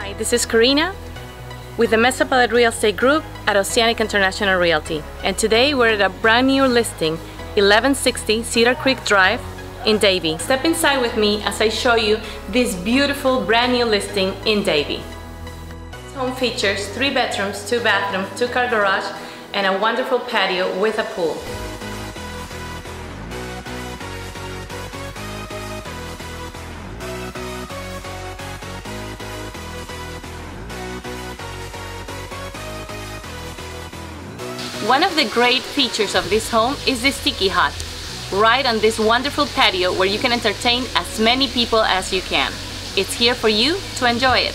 Hi, this is Karina with the Meza Palet Real Estate Group at Oceanic International Realty. And today we're at a brand new listing, 1160 Cedar Creek Drive in Davie. Step inside with me as I show you this beautiful brand new listing in Davie. This home features three bedrooms, two bathrooms, two car garage, and a wonderful patio with a pool. One of the great features of this home is the sticky hut, right on this wonderful patio where you can entertain as many people as you can. It's here for you to enjoy it.